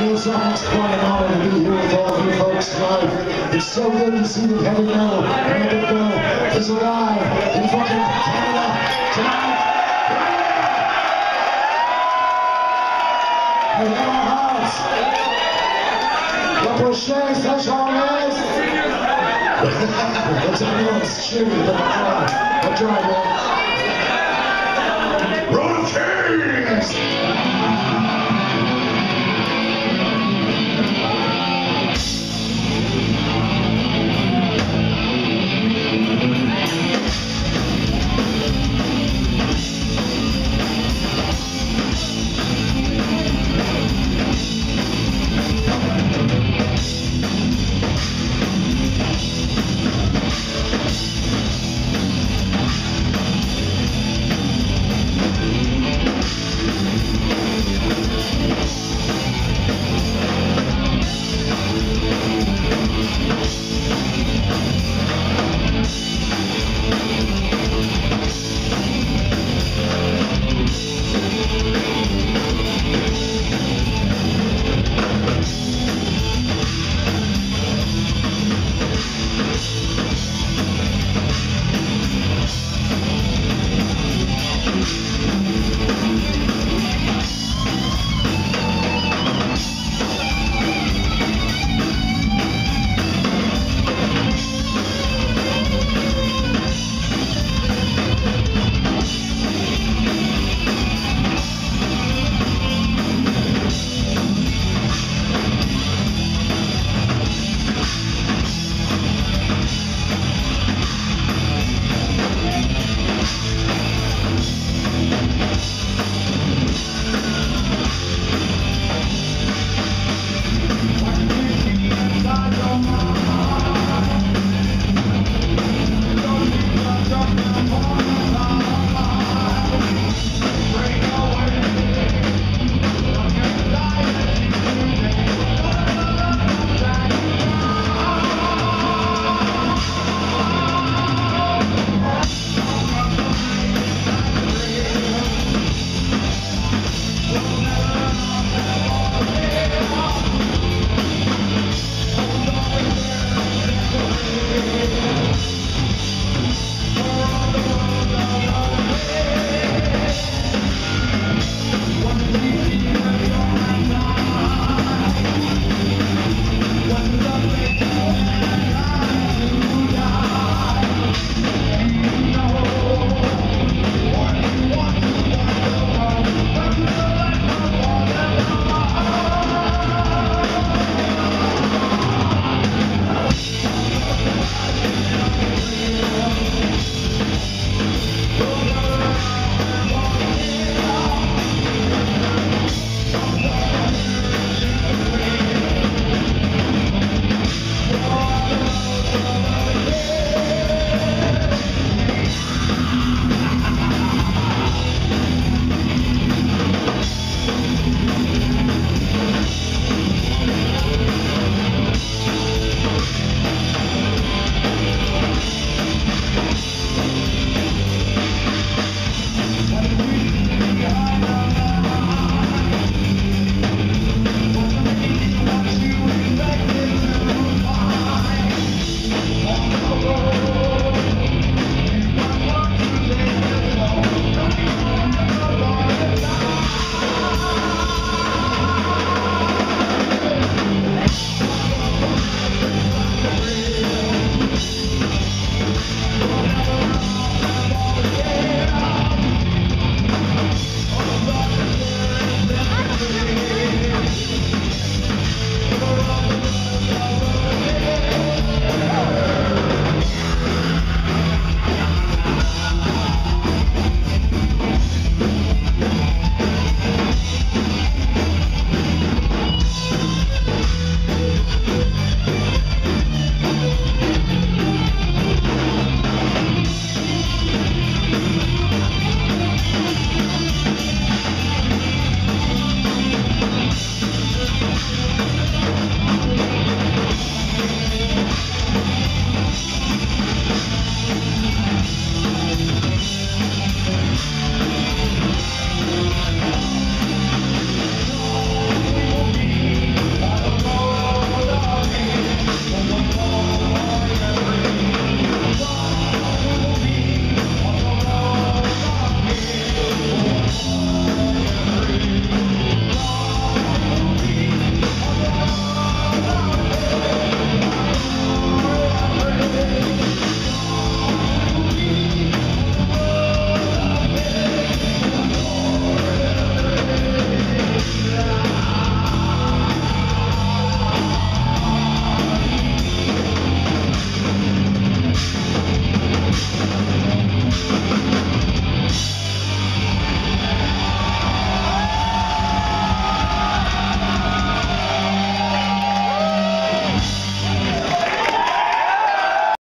new songs, quite honored to be here with all of you folks live. It's so good to see the Heavy Metal, Random Bill, is alive in fucking Canada tonight. In our hearts, La Prochaine Saint-Charles. What's up, man? It's cheery, but I'm trying. I'm trying, man. Road of Kings!